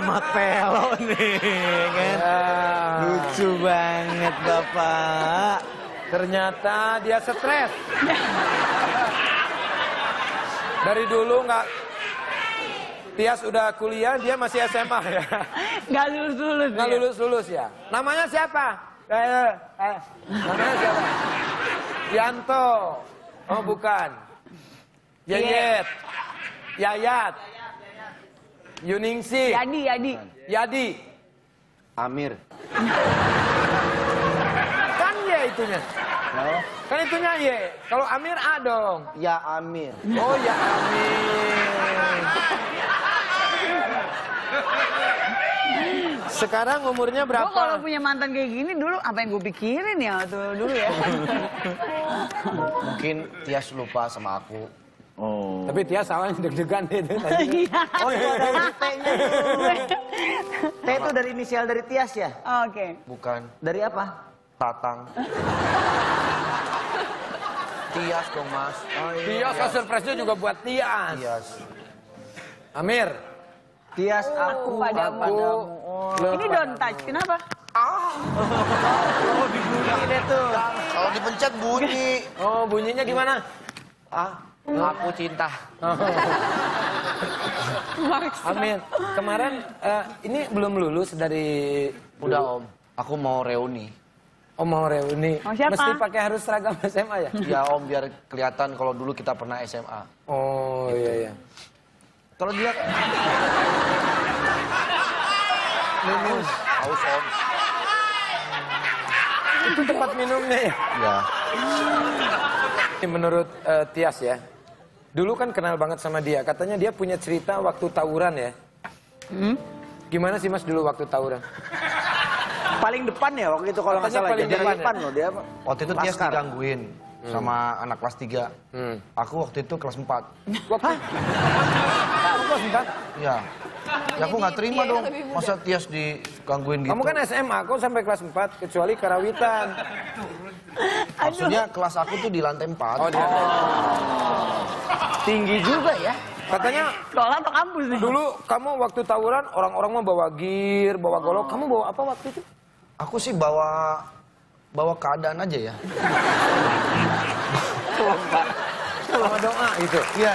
Alamat pelo nih kan. Ya. Lucu banget Bapak. Ternyata dia stres. Dari dulu nggak Tias udah kuliah, dia masih SMA ya? Nggak lulus-lulus. Nggak lulus-lulus ya? Namanya siapa? Eh, eh, eh. Namanya siapa? Yanto. Oh bukan. Yayet. Yayat. Yuningsi. Yadi, Yadi. Yadi. Amir. Kan ye itunya. Oh, Kan itunya ye. Kalau Amir A dong. ya Amir. Oh ya Amir. Sekarang umurnya Gue kalau berapa? punya mantan kayak gini dulu apa yang gue pikirin ya tuh dulu ya. Mungkin Tias lupa sama aku. Oh. Tapi Tia sawahnya deg-degan itu tadi. Iya. Oh, itu ada T-nya T itu dari inisial dari Tias ya? Oke. Bukan. Dari apa? Tatang. Tias dong, Mas. Oh, Tias kan surprise-nya juga buat Tias. Tias. Amir. Tias aku padamu. Aku. Oh. Ini don't touch. Kenapa? Ini tuh. Kalau dipencet bunyi. Oh bunyinya gimana? Ah, aku cinta. Amin. Kemarin eh, ini belum lulus dari Udah, Om. Aku mau reuni. Oh mau reuni. Oh, siapa? Mesti pakai harus seragam SMA ya? Ya, Om, biar kelihatan kalau dulu kita pernah SMA. Oh iya iya. Kalau dilihat minum haus om. Itu tempat minumnya ya? Ya. Menurut eh, Tias ya, dulu kan kenal banget sama dia. Katanya dia punya cerita waktu tawuran ya. Hmm? Gimana sih mas dulu waktu tawuran? Paling depan ya waktu itu kalau nggak salah. paling Jadi depan depan ya? loh dia. Waktu itu Tias digangguin sama anak kelas 3. Hmm. Aku waktu itu kelas 4. Waktu Kamu kelas empat? Ya. Ya aku nggak terima dong. Masa Tias digangguin gitu. Kamu kan SMA, aku sampai kelas 4 kecuali karawitan. Maksudnya kelas aku tuh di lantai 4. Oh, dia. Tinggi juga ya. Katanya Sekolah atau kampus nih? dulu kamu waktu tawuran orang-orang mau bawa gear, bawa golok. Kamu bawa apa waktu itu? Aku sih bawa bawa keadaan aja ya. Sama doa gitu. Iya.